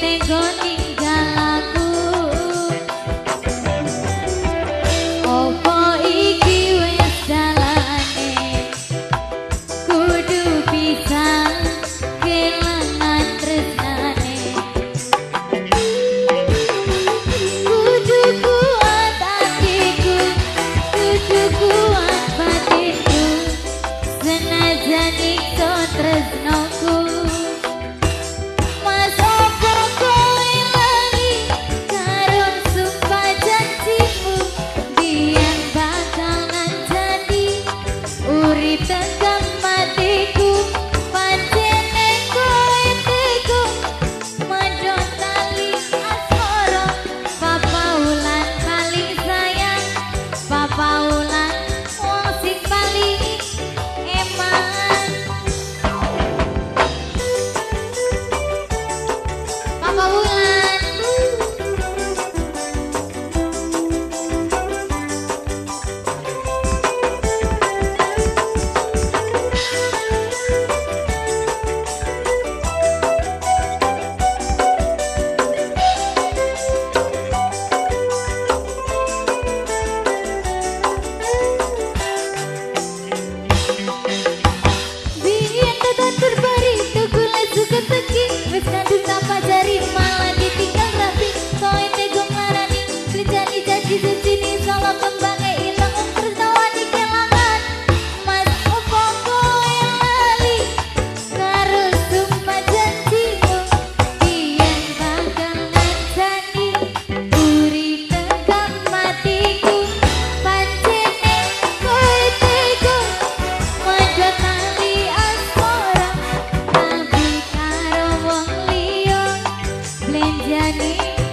pegou ninguém.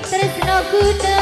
Tresno guna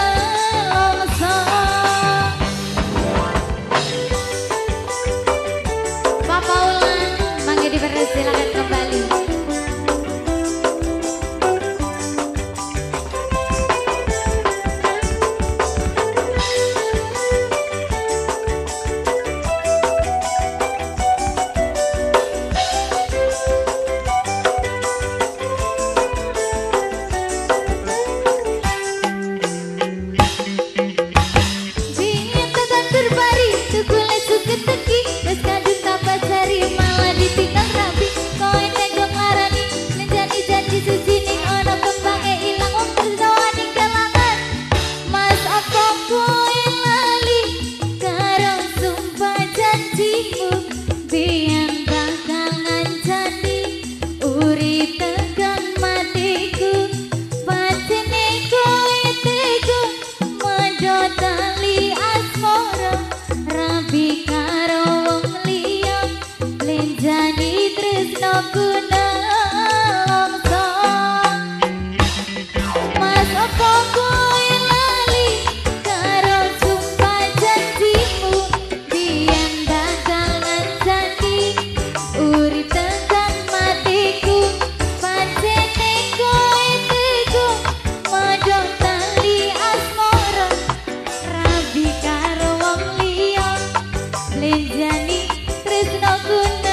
Jani, Tresno Kuno